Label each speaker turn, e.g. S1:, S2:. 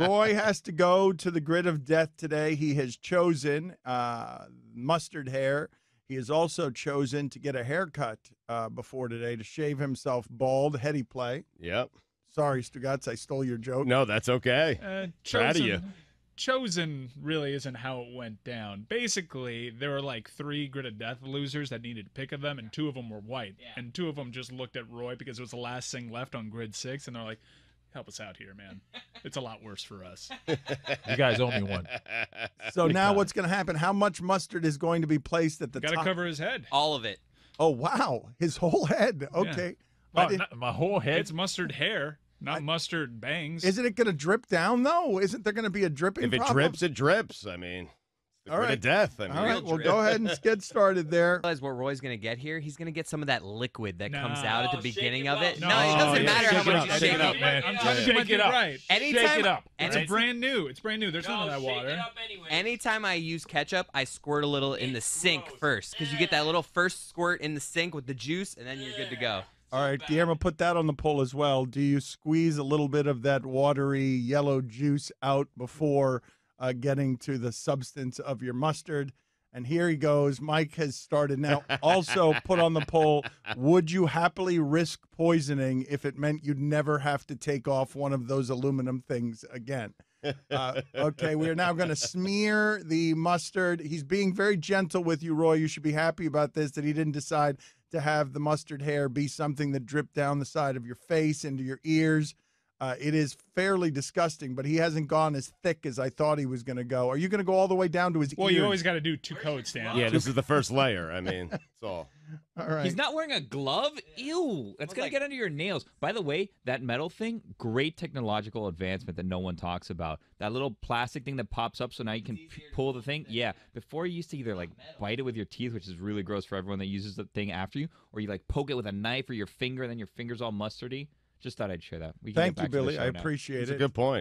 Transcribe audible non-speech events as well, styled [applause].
S1: Roy has to go to the grid of death today. He has chosen uh, mustard hair. He has also chosen to get a haircut uh, before today to shave himself bald. Heady play.
S2: Yep.
S1: Sorry, Stugotz, I stole your joke.
S2: No, that's okay.
S3: Uh,
S2: Proud of you.
S3: chosen really isn't how it went down. Basically, there were like three grid of death losers that needed to pick of them, and two of them were white. Yeah. And two of them just looked at Roy because it was the last thing left on grid six, and they're like, "Help us out here, man. [laughs] It's a lot worse for us."
S4: You guys owe me one. [laughs]
S1: So now what's going to happen? How much mustard is going to be placed at the top?
S3: Got to cover his head.
S5: All of it.
S1: Oh wow, his whole head. Okay. Oh, I
S4: Oh,
S1: didn't-
S4: my whole head.
S3: It's mustard hair, not mustard bangs.
S1: Isn't it going to drip down though? Isn't there going to be a dripping?
S2: If it
S1: problem?
S2: drips, it drips. I mean, it's the
S1: All
S2: grid
S1: right.
S2: of death. I mean,
S1: All right, well, go ahead and get started there.
S5: Realize what Roy's gonna get here? He's gonna get some of that liquid that comes
S3: Nah.
S5: out at
S6: Oh,
S5: the
S6: shake
S5: beginning
S6: it
S5: of it.
S3: No,
S5: No, it doesn't
S3: yeah,
S5: matter
S4: shake
S5: how
S4: it
S5: much
S4: up,
S5: you
S4: shake
S5: shake
S4: it up,
S5: it.
S4: man.
S3: I'm trying to
S4: Shake
S3: make
S4: it
S3: it
S4: up.
S3: right.
S5: Anytime,
S4: Shake it up.
S3: It's
S5: any-
S3: brand new. It's brand new. There's none of that
S6: shake
S3: water.
S6: it up anyway.
S5: anytime I use ketchup, I squirt a little in the
S6: It's
S5: sink
S6: gross.
S5: first because you get that little first squirt in the sink with the juice, and then you're good to go.
S1: All right, Guillermo, put that on the poll as well. Do you squeeze a little bit of that watery yellow juice out before uh, getting to the substance of your mustard? And here he goes. Mike has started now. Also, [laughs] put on the poll Would you happily risk poisoning if it meant you'd never have to take off one of those aluminum things again? Uh, okay, we are now going to smear the mustard. He's being very gentle with you, Roy. You should be happy about this that he didn't decide to have the mustard hair be something that dripped down the side of your face into your ears. Uh, it is fairly disgusting, but he hasn't gone as thick as I thought he was going to go. Are you going to go all the way down to his
S3: Well,
S1: ears?
S3: you always got to do two coats, Dan.
S2: yeah, this is the first layer. I mean, [laughs] that's all.
S1: all right.
S4: He's not wearing a glove. Ew, that's gonna get under your nails. By the way, that metal thing, great technological advancement that no one talks about. That little plastic thing that pops up, so now you can p- pull the thing. Yeah, before you used to either like bite it with your teeth, which is really gross for everyone that uses the thing after you, or you like poke it with a knife or your finger, and then your finger's all mustardy. Just thought I'd share that. We can
S1: Thank
S4: get
S1: you,
S4: to
S1: Billy.
S4: show
S1: I
S4: now.
S1: appreciate
S2: It's
S1: it.
S2: a good point.